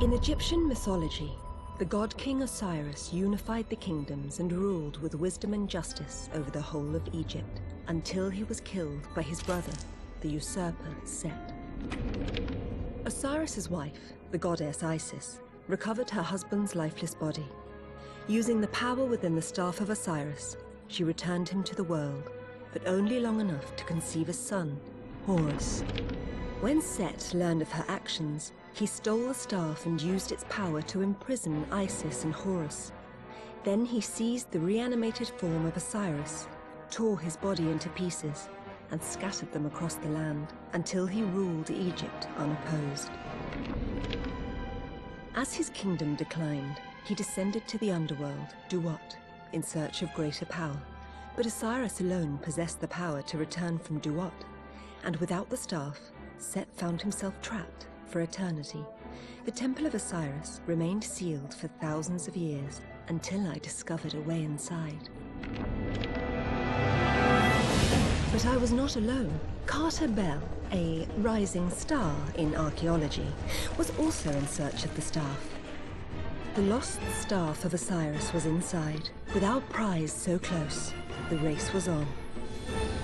In Egyptian mythology, the god king Osiris unified the kingdoms and ruled with wisdom and justice over the whole of Egypt until he was killed by his brother, the usurper Set. Osiris's wife, the goddess Isis, recovered her husband's lifeless body. Using the power within the staff of Osiris, she returned him to the world, but only long enough to conceive a son, Horus. When Set learned of her actions, he stole the staff and used its power to imprison Isis and Horus. Then he seized the reanimated form of Osiris, tore his body into pieces, and scattered them across the land until he ruled Egypt unopposed. As his kingdom declined, he descended to the underworld, Duat, in search of greater power. But Osiris alone possessed the power to return from Duat, and without the staff, Set found himself trapped for eternity. The Temple of Osiris remained sealed for thousands of years until I discovered a way inside. But I was not alone. Carter Bell, a rising star in archaeology, was also in search of the staff. The lost staff of Osiris was inside. With our prize so close, the race was on.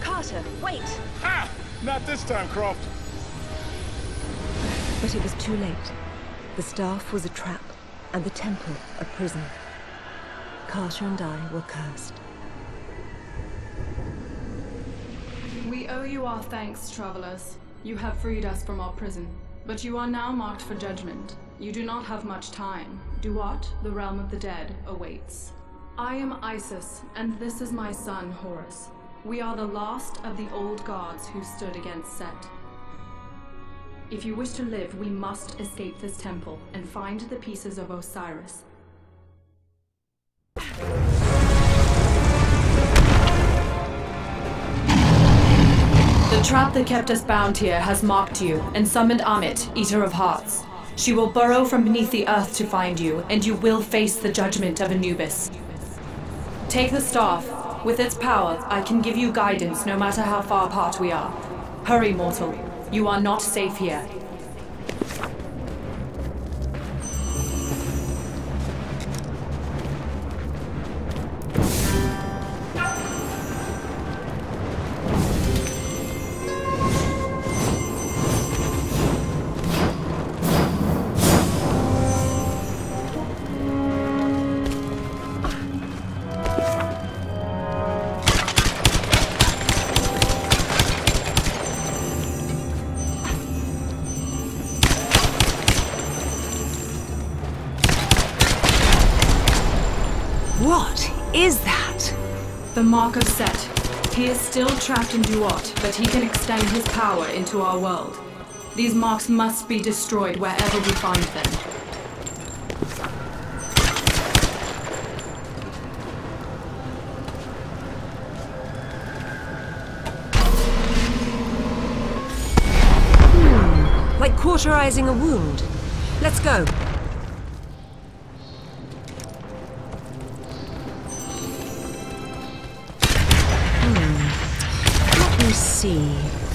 Carter, wait! Ha! Not this time, Croft. But it was too late. The staff was a trap, and the temple a prison. Carter and I were cursed. We owe you our thanks, travelers. You have freed us from our prison. But you are now marked for judgment. You do not have much time. Duat, the realm of the dead, awaits. I am Isis, and this is my son, Horus. We are the last of the old gods who stood against Set. If you wish to live, we must escape this temple and find the pieces of Osiris. The trap that kept us bound here has mocked you and summoned Ammit, Eater of Hearts. She will burrow from beneath the earth to find you, and you will face the judgment of Anubis. Take the staff. With its power, I can give you guidance no matter how far apart we are. Hurry, mortal. You are not safe here. The Mark of Set. He is still trapped in Duat, but he can extend his power into our world. These marks must be destroyed wherever we find them. Hmm, like cauterizing a wound. Let's go. Let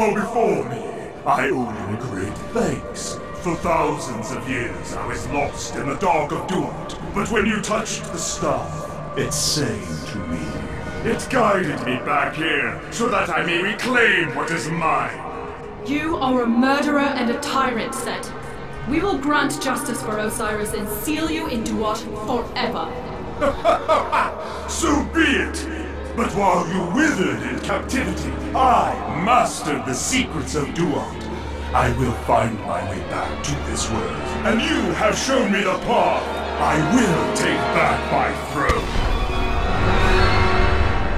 bow before me? I owe you a great thanks. For thousands of years I was lost in the dark of Duat, but when you touched the staff, it sang to me. It guided me back here, so that I may reclaim what is mine. You are a murderer and a tyrant, Set. We will grant justice for Osiris and seal you in Duat forever. So be it! But while you withered in captivity, I mastered the secrets of Duat. I will find my way back to this world. And you have shown me the path. I will take back my throne.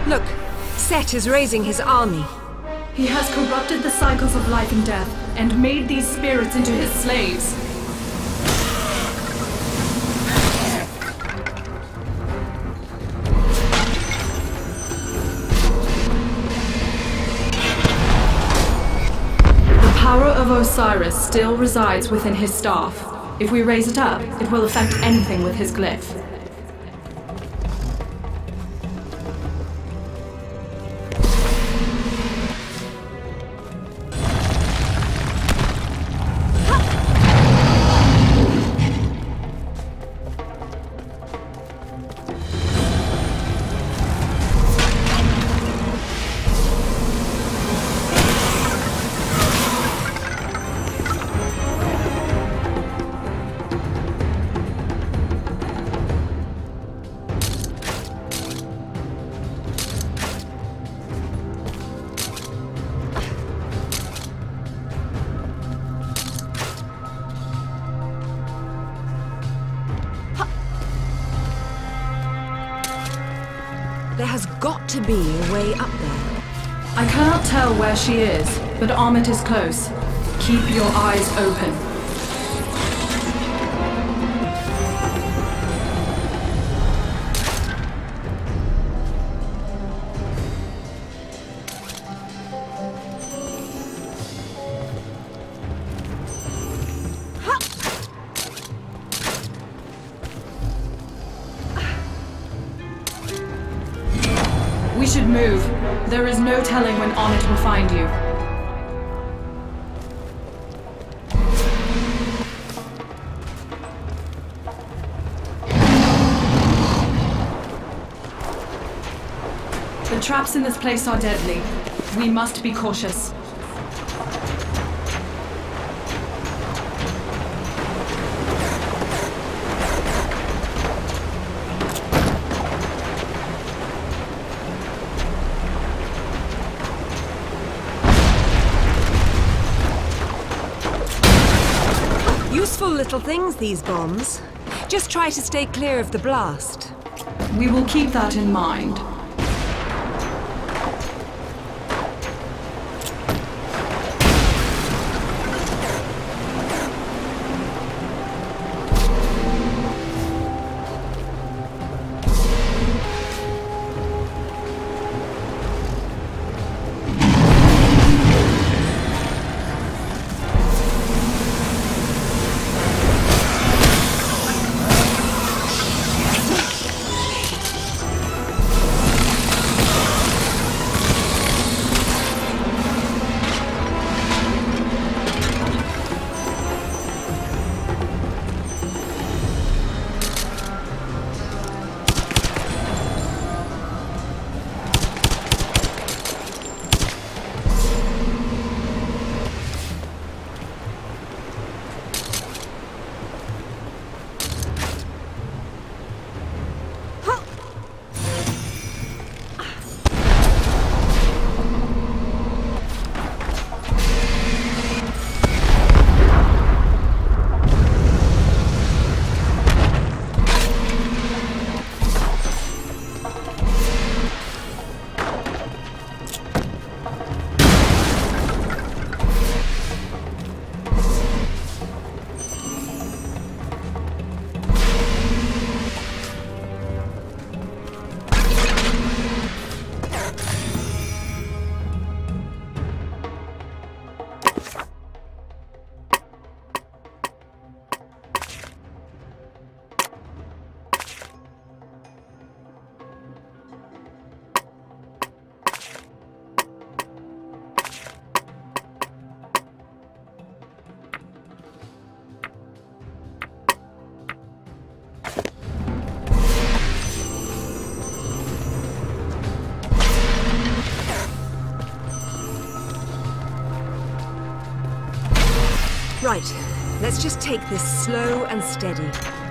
Look, Set is raising his army. He has corrupted the cycles of life and death and made these spirits into his slaves. Osiris still resides within his staff. If we raise it up, it will affect anything with his glyph. There has got to be a way up there. I cannot tell where she is, but Ammit is close. Keep your eyes open. Traps in this place are deadly. We must be cautious. Useful little things, these bombs. Just try to stay clear of the blast. We will keep that in mind. Just take this slow and steady.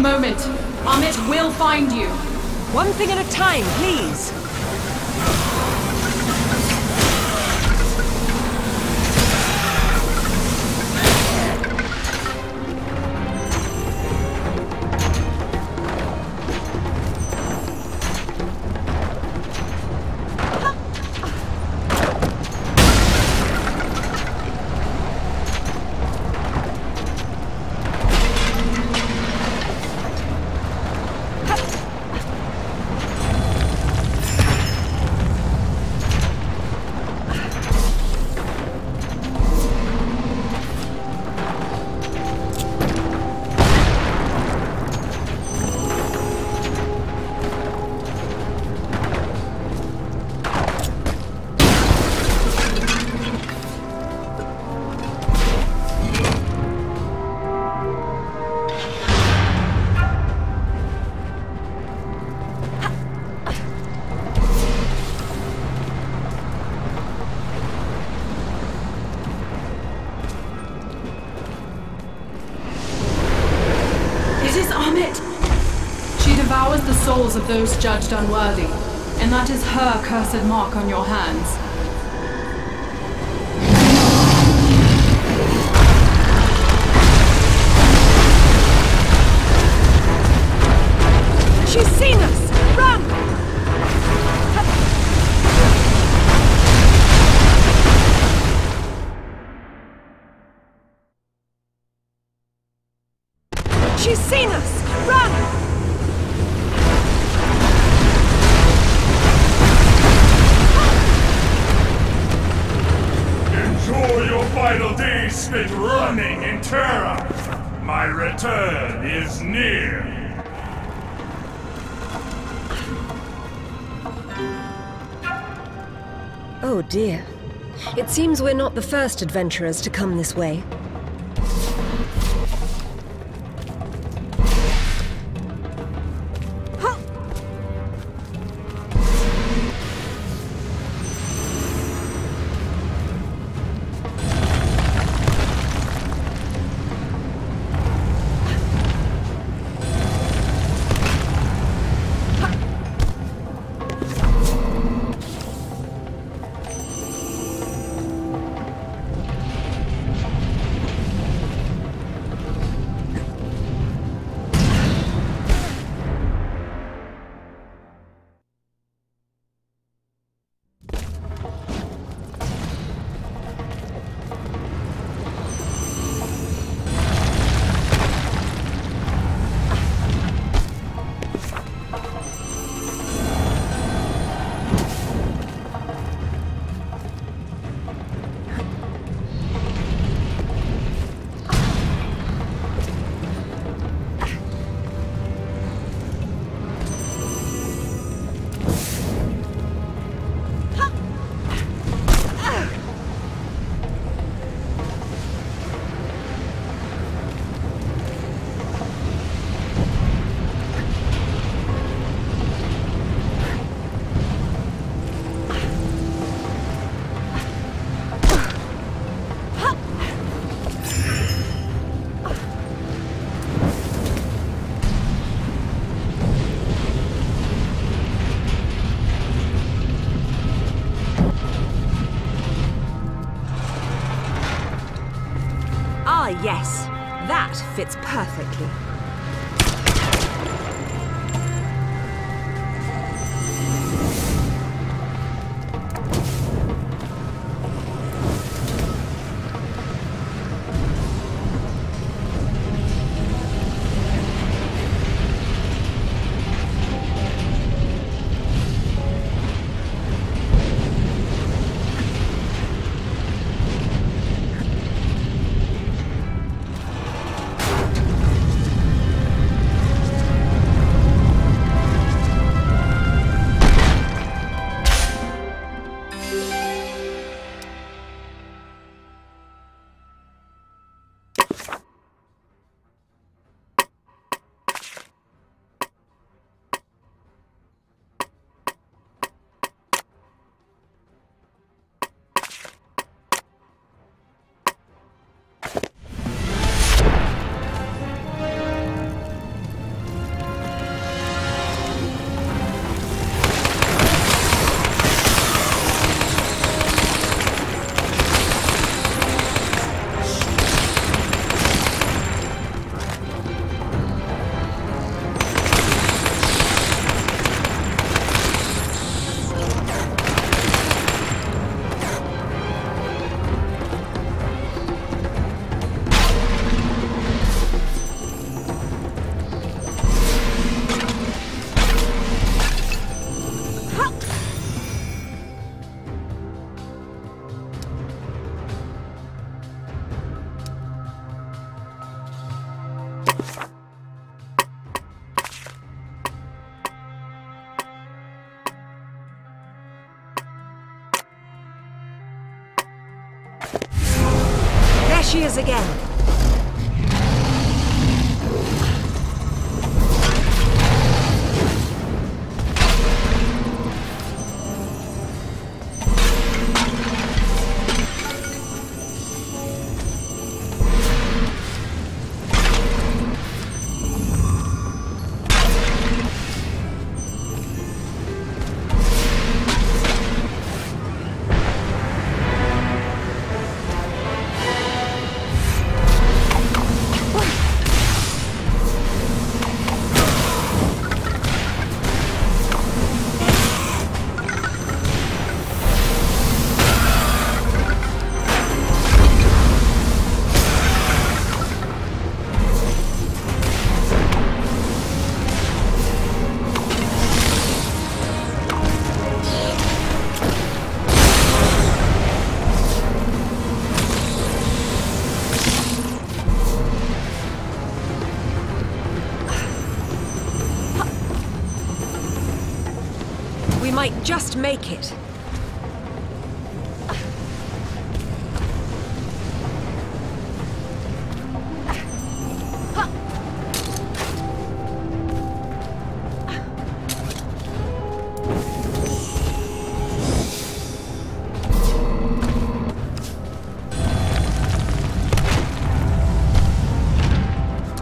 Moment. Ammit will find you. One thing at a time, please. Those judged unworthy, and that is her cursed mark on your hands. She's seen us! We're not the first adventurers to come this way. Fits perfectly. Just make it.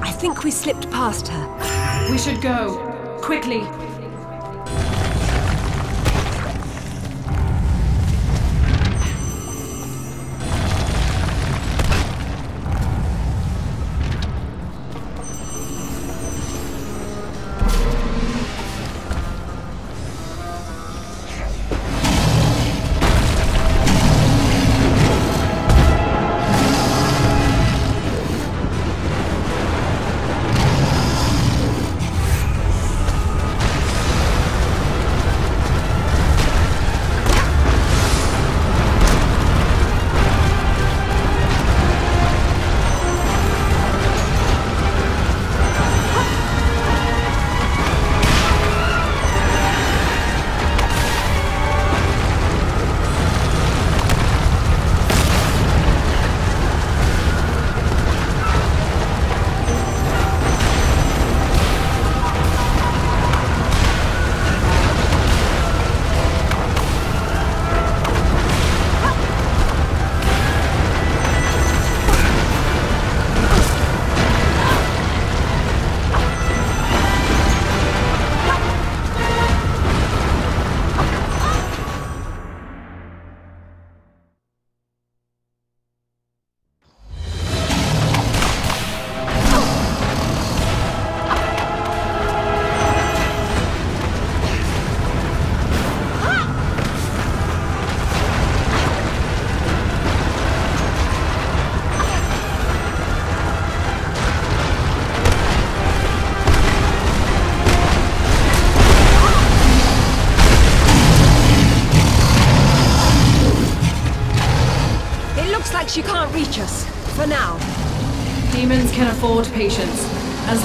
I think we slipped past her. We should go. Quickly.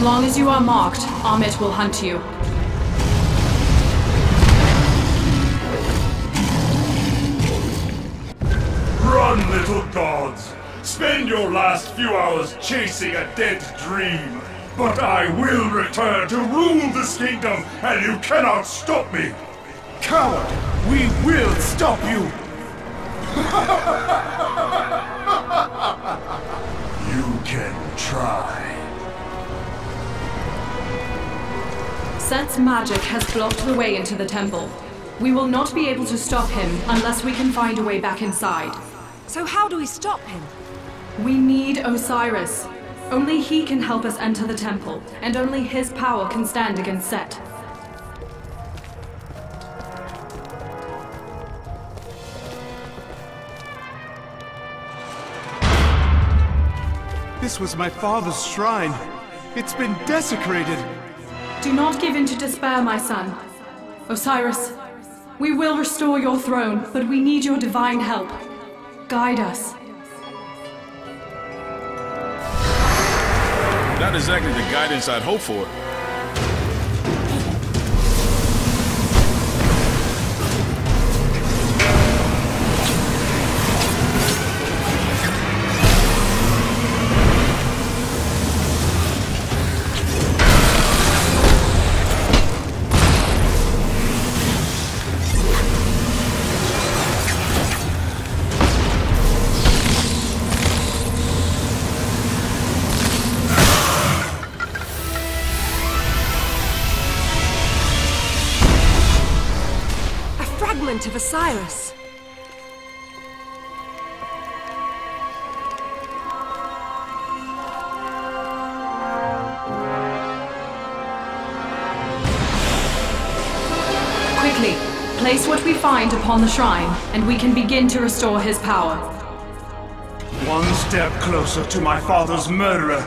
As long as you are marked, Ammit will hunt you. Run, little gods! Spend your last few hours chasing a dead dream! But I will return to rule this kingdom, and you cannot stop me! Coward! We will stop you! You can try. Set's magic has blocked the way into the temple. We will not be able to stop him unless we can find a way back inside. So how do we stop him? We need Osiris. Only he can help us enter the temple, and only his power can stand against Set. This was my father's shrine. It's been desecrated. Do not give in to despair, my son. Osiris, we will restore your throne, but we need your divine help. Guide us. Not exactly the guidance I'd hope for. Fragment of Osiris. Quickly, place what we find upon the shrine, and we can begin to restore his power. One step closer to my father's murderer.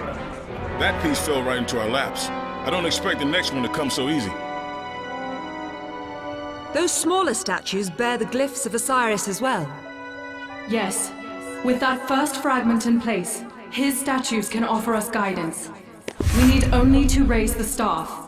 That piece fell right into our laps. I don't expect the next one to come so easy. Those smaller statues bear the glyphs of Osiris as well. Yes, with that first fragment in place, his statues can offer us guidance. We need only to raise the staff.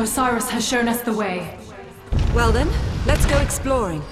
Osiris has shown us the way. Well then, let's go exploring.